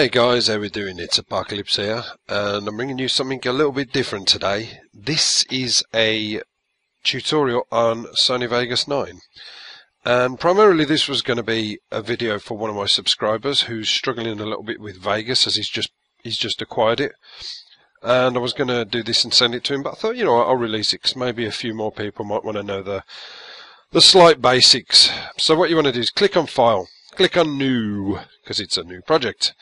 Hey guys, how we doing? It's Apocalypse here, and I'm bringing you something a little bit different today. This is a tutorial on Sony Vegas 9. And primarily this was going to be a video for one of my subscribers who's struggling a little bit with Vegas as he's just he's just acquired it. And I was going to do this and send it to him, but I thought, you know, I'll release it because maybe a few more people might want to know the the slight basics. So what you want to do is click on File, click on New, because it's a new project.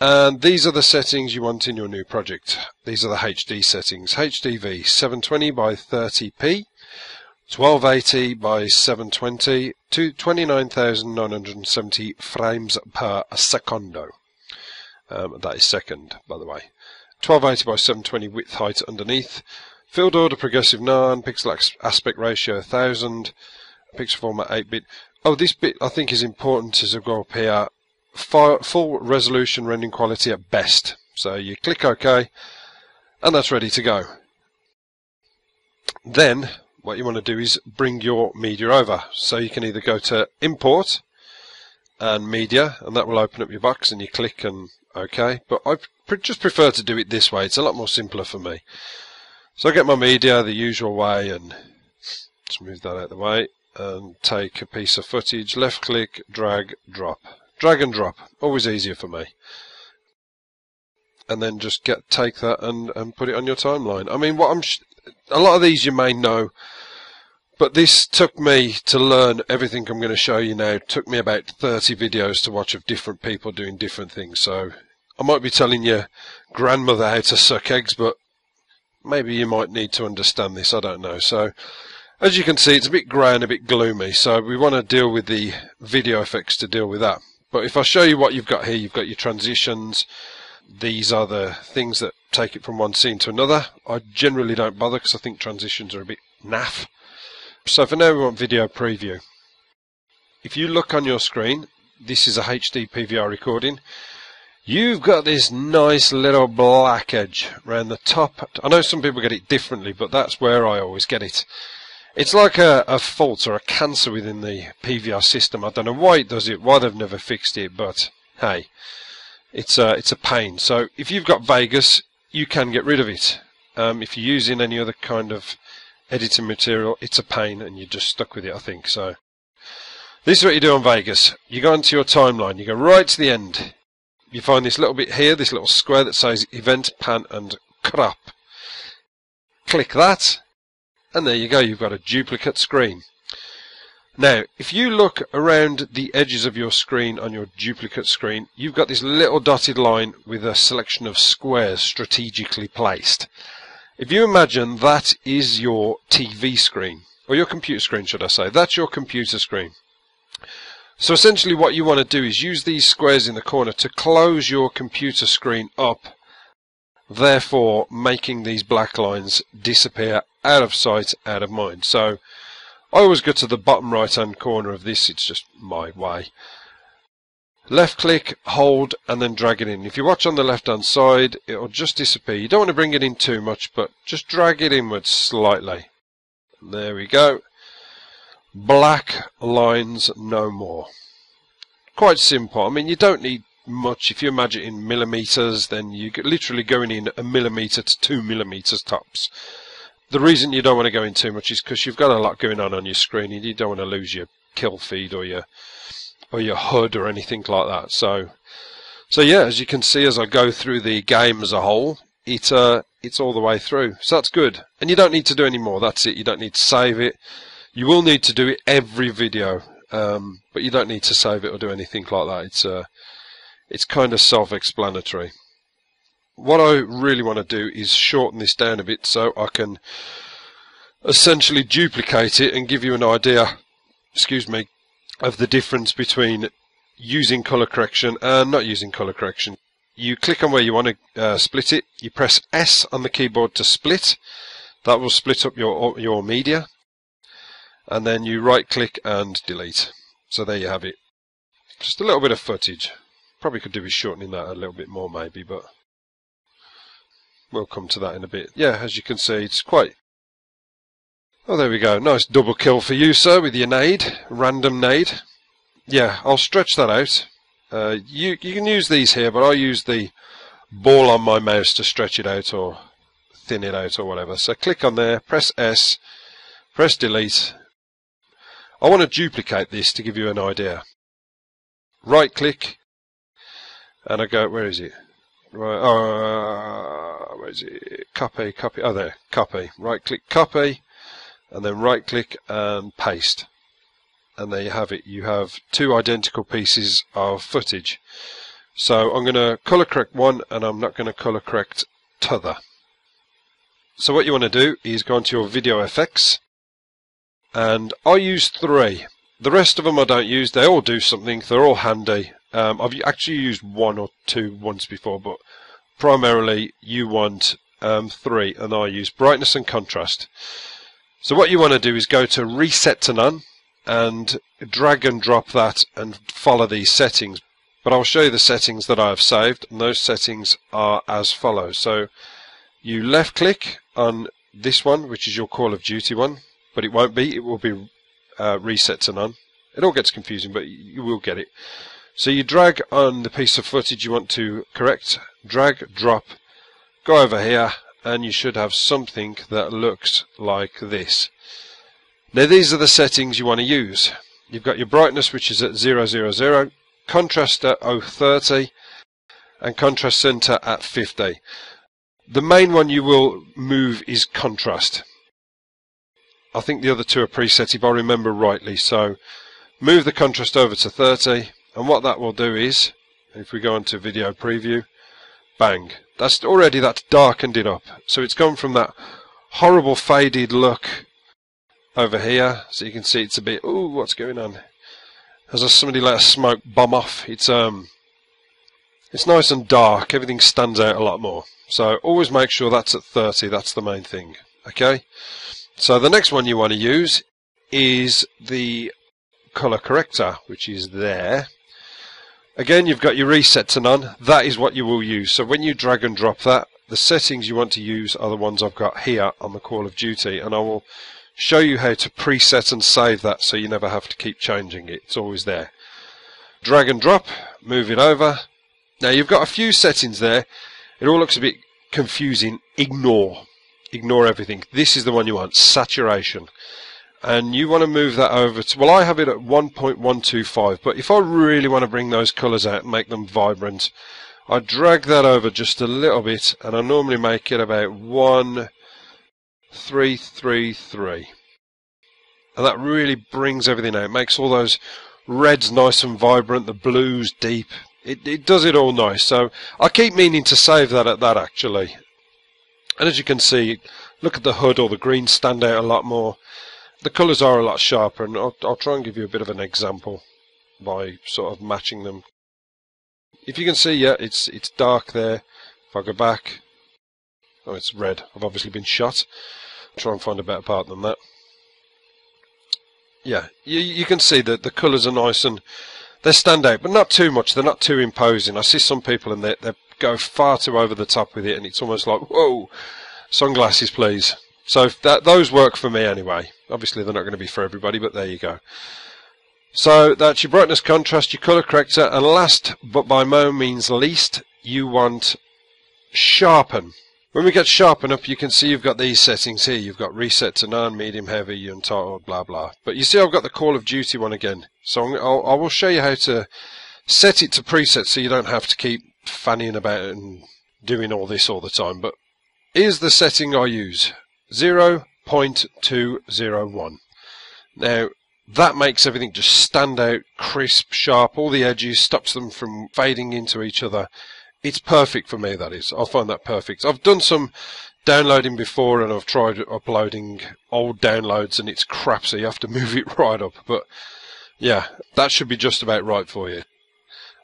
And these are the settings you want in your new project. These are the HD settings. HDV 720 by 30p, 1280 by 720 to 29,970 frames per secondo. Um, that is second, by the way. 1280 by 720 width height underneath. Field order progressive 9, pixel aspect ratio 1000, pixel format 8 bit. Oh, this bit I think is important as up here. Full resolution rendering quality at best. So you click OK, and that's ready to go. Then, what you want to do is bring your media over. So you can either go to Import and Media, and that will open up your box, and you click and OK. But I just prefer to do it this way. It's a lot more simpler for me. So I get my media the usual way and just move that out of the way and take a piece of footage, left click, drag, drop. Drag and drop, always easier for me. And then just get take that and, and put it on your timeline. I mean, what I'm a lot of these you may know, but this took me to learn everything I'm going to show you now. It took me about 30 videos to watch of different people doing different things. So I might be telling your grandmother how to suck eggs, but maybe you might need to understand this, I don't know. So, as you can see, it's a bit grey and a bit gloomy, so we want to deal with the video effects to deal with that. But if I show you what you've got here, you've got your transitions, these are the things that take it from one scene to another. I generally don't bother because I think transitions are a bit naff. So for now we want video preview. If you look on your screen, this is a HD PVR recording. You've got this nice little black edge around the top. I know some people get it differently, but that's where I always get it. It's like a, a fault or a cancer within the PVR system. I don't know why it does it, why they've never fixed it, but hey, it's a, it's a pain. So if you've got Vegas, you can get rid of it. Um, if you're using any other kind of editing material, it's a pain and you're just stuck with it, I think. So this is what you do on Vegas. You go into your timeline, you go right to the end you find this little bit here, this little square that says event, pan and crop. Click that, and there you go, you've got a duplicate screen. Now, if you look around the edges of your screen on your duplicate screen, you've got this little dotted line with a selection of squares strategically placed. If you imagine that is your TV screen, or your computer screen, should I say, that's your computer screen. So essentially what you want to do is use these squares in the corner to close your computer screen up, therefore making these black lines disappear out of sight, out of mind. So I always go to the bottom right hand corner of this, it's just my way. Left click, hold, and then drag it in. If you watch on the left hand side, it'll just disappear. You don't want to bring it in too much, but just drag it inwards slightly. There we go. Black lines no more. Quite simple. I mean, you don't need much. If you imagine in millimeters, then you're literally going in a millimeter to two millimeters tops. The reason you don't want to go in too much is because you've got a lot going on on your screen, and you don't want to lose your kill feed or your or your HUD or anything like that. So, so yeah, as you can see, as I go through the game as a whole, it uh, it's all the way through. So that's good, and you don't need to do any more. That's it. You don't need to save it. You will need to do it every video, um, but you don't need to save it or do anything like that. It's uh, it's kind of self-explanatory. What I really want to do is shorten this down a bit so I can essentially duplicate it and give you an idea, excuse me, of the difference between using color correction and not using color correction. You click on where you want to uh, split it. You press S on the keyboard to split. That will split up your your media and then you right click and delete. So there you have it. Just a little bit of footage. Probably could do with shortening that a little bit more maybe, but we'll come to that in a bit. Yeah, as you can see, it's quite... Oh, there we go. Nice double kill for you, sir, with your nade. Random nade. Yeah, I'll stretch that out. Uh, you you can use these here, but I use the ball on my mouse to stretch it out or thin it out or whatever. So click on there, press S, press delete. I want to duplicate this to give you an idea. Right click, and I go, where is it? Right, uh, where is it? Copy, copy, oh there, copy. Right click, copy, and then right click and paste. And there you have it. You have two identical pieces of footage. So I'm going to color correct one and I'm not going to color correct t'other. So what you want to do is go into your video effects and I use three. The rest of them I don't use. They all do something. They're all handy. Um, I've actually used one or two once before, but primarily you want um, three, and I use brightness and contrast. So what you want to do is go to reset to none and drag and drop that and follow these settings. But I'll show you the settings that I have saved, and those settings are as follows. So you left click on this one, which is your Call of Duty one, but it won't be, it will be uh, reset to none. It all gets confusing, but you will get it. So you drag on the piece of footage you want to correct, drag, drop, go over here, and you should have something that looks like this. Now these are the settings you want to use. You've got your brightness which is at 000, contrast at 030 and contrast center at 50. The main one you will move is contrast. I think the other two are preset if I remember rightly. So move the contrast over to 30 and what that will do is, if we go into video preview, bang, that's already that's darkened it up. So it's gone from that horrible faded look over here. So you can see it's a bit, ooh, what's going on? As somebody let a smoke bomb off, it's um, it's nice and dark. Everything stands out a lot more. So always make sure that's at 30. That's the main thing. Okay. So the next one you want to use is the color corrector, which is there. Again, you've got your reset to none. That is what you will use. So when you drag and drop that, the settings you want to use are the ones I've got here on the Call of Duty, and I will show you how to preset and save that so you never have to keep changing it. It's always there. Drag and drop, move it over. Now you've got a few settings there. It all looks a bit confusing. Ignore. Ignore everything. This is the one you want, saturation and you want to move that over to, well I have it at 1.125 but if I really want to bring those colours out and make them vibrant I drag that over just a little bit and I normally make it about 1333 and that really brings everything out. It makes all those reds nice and vibrant the blues deep. It, it does it all nice. So I keep meaning to save that at that actually. And as you can see look at the HUD or the green stand out a lot more the colours are a lot sharper, and I'll, I'll try and give you a bit of an example by sort of matching them. If you can see, yeah, it's it's dark there. If I go back, oh, it's red. I've obviously been shot. I'll try and find a better part than that. Yeah, you, you can see that the colours are nice and they stand out, but not too much. They're not too imposing. I see some people and they, they go far too over the top with it, and it's almost like, whoa, sunglasses, please. So that those work for me anyway. Obviously, they're not going to be for everybody, but there you go. So that's your brightness contrast, your color corrector, and last but by no means least, you want sharpen. When we get sharpen up, you can see you've got these settings here. You've got reset to none, medium, heavy, untitled, blah blah. But you see, I've got the Call of Duty one again. So I'll, I will show you how to set it to preset, so you don't have to keep fanning about and doing all this all the time. But here's the setting I use. 0.201. Now, that makes everything just stand out, crisp, sharp, all the edges, stops them from fading into each other. It's perfect for me, that is. I find that perfect. I've done some downloading before and I've tried uploading old downloads and it's crap, so you have to move it right up. But yeah, that should be just about right for you.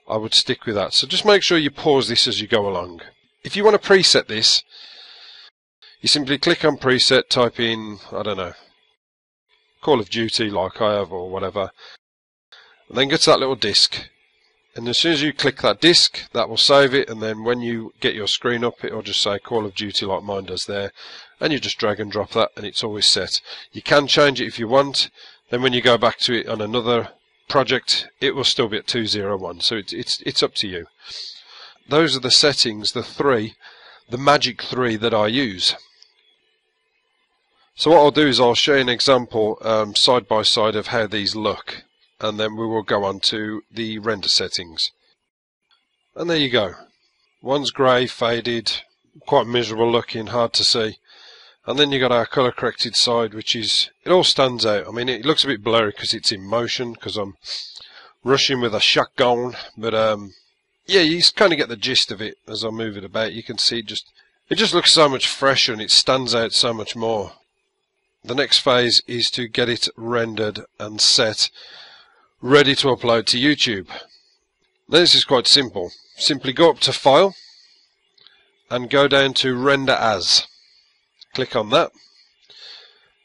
I would stick with that. So just make sure you pause this as you go along. If you want to preset this, you simply click on preset, type in, I don't know, Call of Duty like I have or whatever, and then get to that little disk. And as soon as you click that disk, that will save it, and then when you get your screen up, it'll just say Call of Duty like mine does there, and you just drag and drop that, and it's always set. You can change it if you want, then when you go back to it on another project, it will still be at 201. So it's it's it's up to you. Those are the settings, the three, the magic three that I use. So what I'll do is I'll show you an example um, side by side of how these look and then we will go on to the render settings. And there you go. One's grey, faded, quite miserable looking, hard to see. And then you got our colour corrected side, which is, it all stands out. I mean, it looks a bit blurry because it's in motion, because I'm rushing with a shotgun, but um, yeah, you kind of get the gist of it as I move it about. You can see just, it just looks so much fresher and it stands out so much more. The next phase is to get it rendered and set ready to upload to YouTube. Now this is quite simple. Simply go up to File and go down to Render As. Click on that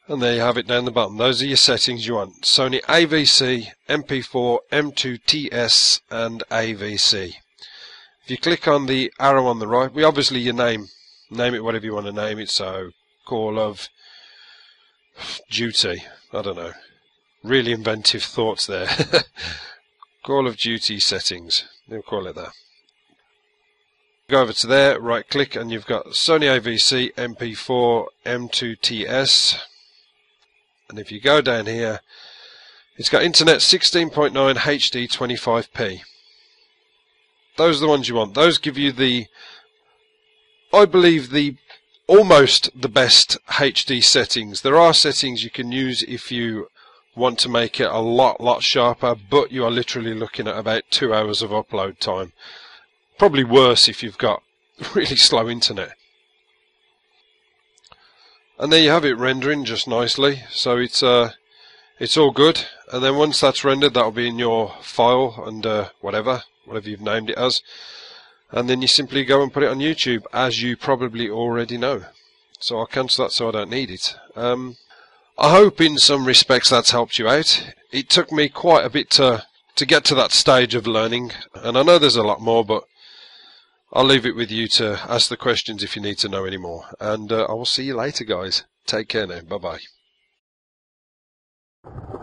and there you have it down the bottom. Those are your settings you want. Sony AVC, MP4, M2TS and AVC. If you click on the arrow on the right, we obviously you name name it whatever you want to name it. So Call of Duty, I don't know, really inventive thoughts there. Call of Duty settings. They'll call it that. Go over to there, right click, and you've got Sony AVC MP4 M2TS. And if you go down here, it's got Internet 16.9 HD 25p. Those are the ones you want. Those give you the, I believe, the almost the best HD settings. There are settings you can use if you want to make it a lot, lot sharper, but you are literally looking at about two hours of upload time. Probably worse if you've got really slow internet. And there you have it rendering just nicely. So it's uh, it's all good. And then once that's rendered, that'll be in your file under whatever, whatever you've named it as. And then you simply go and put it on YouTube, as you probably already know. So I'll cancel that so I don't need it. Um, I hope in some respects that's helped you out. It took me quite a bit to to get to that stage of learning, and I know there's a lot more, but I'll leave it with you to ask the questions if you need to know any more. And uh, I will see you later, guys. Take care now. Bye bye.